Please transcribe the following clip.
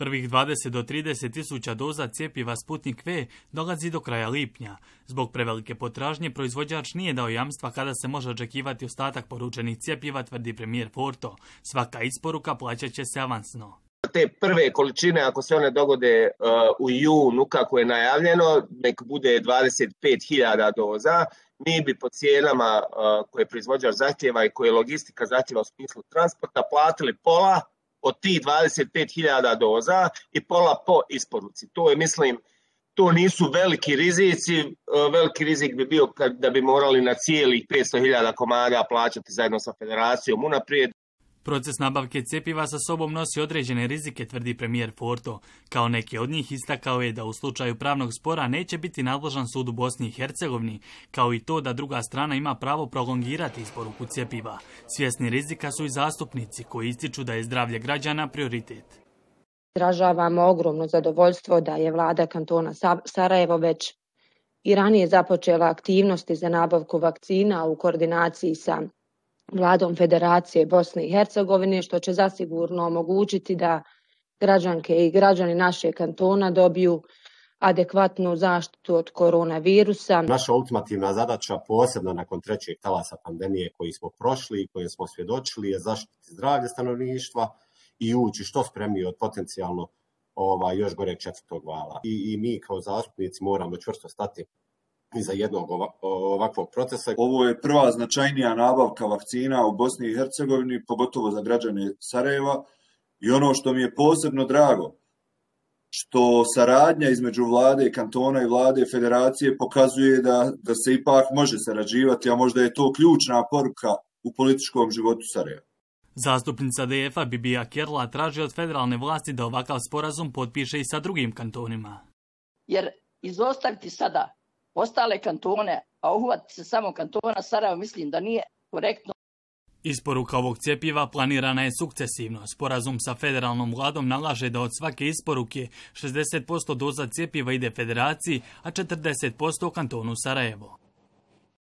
Prvih 20 do 30 tisuća doza cijepiva Sputnik V dolazi do kraja lipnja. Zbog prevelike potražnje proizvođač nije dao jamstva kada se može očekivati ostatak poručenih cijepiva, tvrdi premijer Porto. Svaka isporuka plaćat će se avansno. Te prve količine, ako se one dogode uh, u junu kako je najavljeno, nek bude 25.000 doza, mi bi po cijenama uh, koje proizvođač zahtjeva i koje logistika zahtjeva u smislu transporta platili pola od tih 25.000 doza i pola po isporuci. To je, mislim, to nisu veliki rizici. E, veliki rizik bi bio da bi morali na cijelih 500.000 komada plaćati zajedno sa federacijom unaprijed. Proces nabavke cjepiva sa sobom nosi određene rizike, tvrdi premijer Forto. Kao neki od njih istakao je da u slučaju pravnog spora neće biti nadležan sud u Bosni i Hercegovini, kao i to da druga strana ima pravo prolongirati isporuku cjepiva. Svjesni rizika su i zastupnici koji ističu da je zdravlje građana prioritet. Izražavamo ogromno zadovoljstvo da je vlada kantona Sarajevo već i ranije započela aktivnosti za nabavku vakcina u koordinaciji sa vladom Federacije Bosne i Hercegovine, što će zasigurno omogućiti da građanke i građani naše kantona dobiju adekvatnu zaštitu od koronavirusa. Naša ultimativna zadaća, posebno nakon trećeg talasa pandemije koji smo prošli i koje smo svjedočili, je zaštiti zdravlje stanovništva i ući što spremnije od potencijalno ovaj, još gore četvrtog vala. I, I mi kao zastupnici moramo čvrsto stati iza jednog ovakvog procesa. Ovo je prva značajnija nabavka vakcina u Bosni i Hercegovini, pogotovo za građane Sarajeva. I ono što mi je posebno drago, što saradnja između vlade kantona i vlade federacije pokazuje da, da se ipak može sarađivati, a možda je to ključna poruka u političkom životu Sarajeva. Zastupnica DF-a Bibija Kerla traži od federalne vlasti da ovakav sporazum potpiše i sa drugim kantonima. Jer izostaviti sada ostale kantone, a uhvatiti se samo kantona Sarajevo mislim da nije korektno. Isporuka ovog cjepiva planirana je sukcesivno. Sporazum sa federalnom vladom nalaže da od svake isporuke 60% doza cjepiva ide federaciji, a 40% kantonu Sarajevo.